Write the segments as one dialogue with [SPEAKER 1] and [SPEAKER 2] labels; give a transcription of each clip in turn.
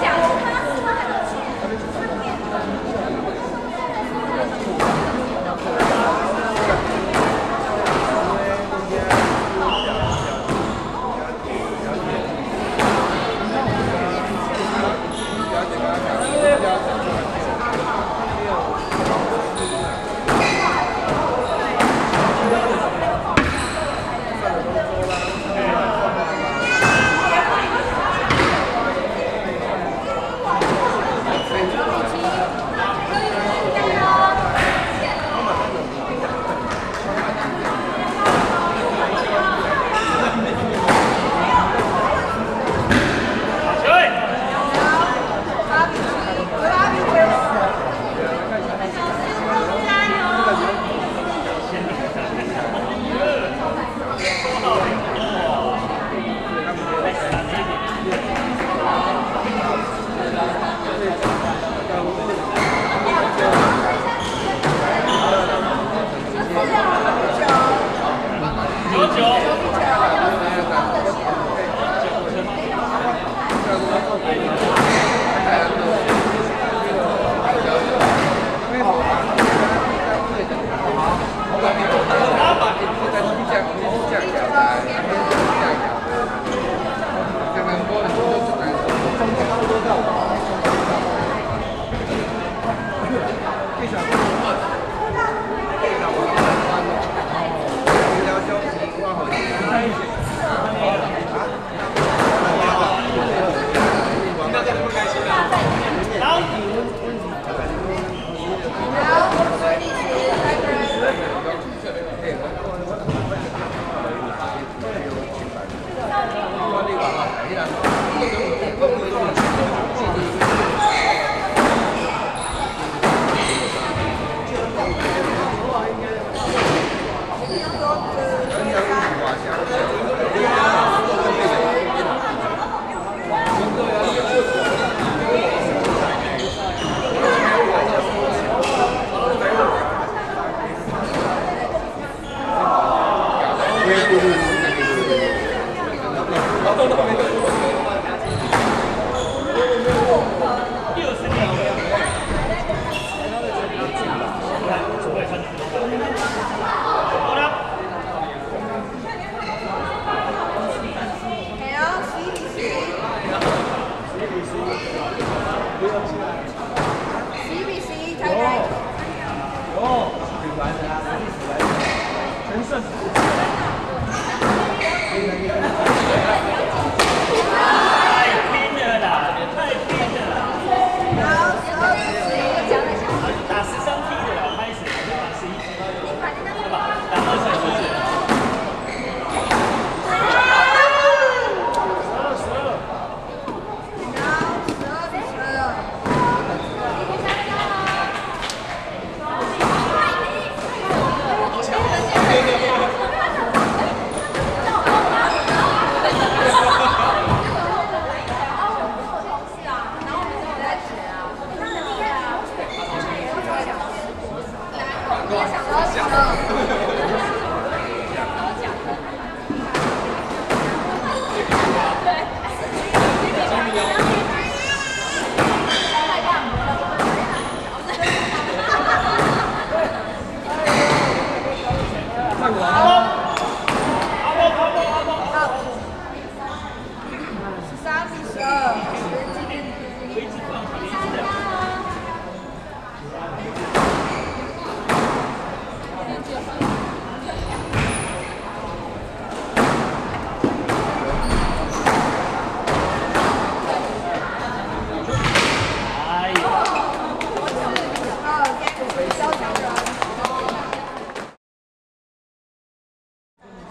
[SPEAKER 1] 讲。何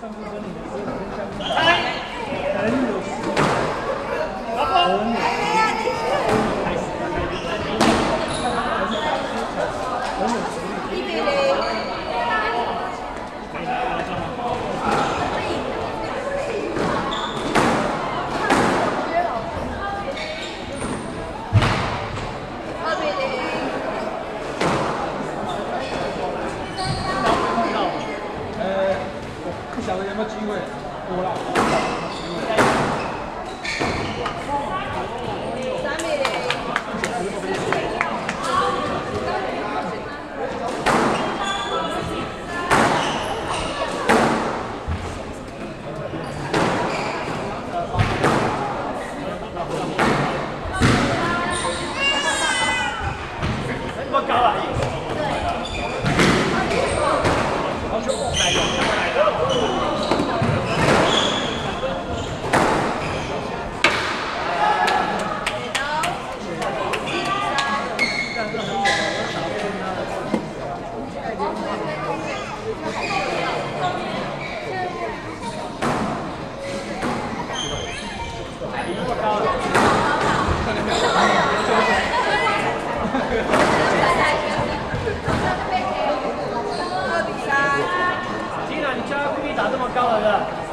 [SPEAKER 1] Thank you. 小的有没有机会？多了。高老师。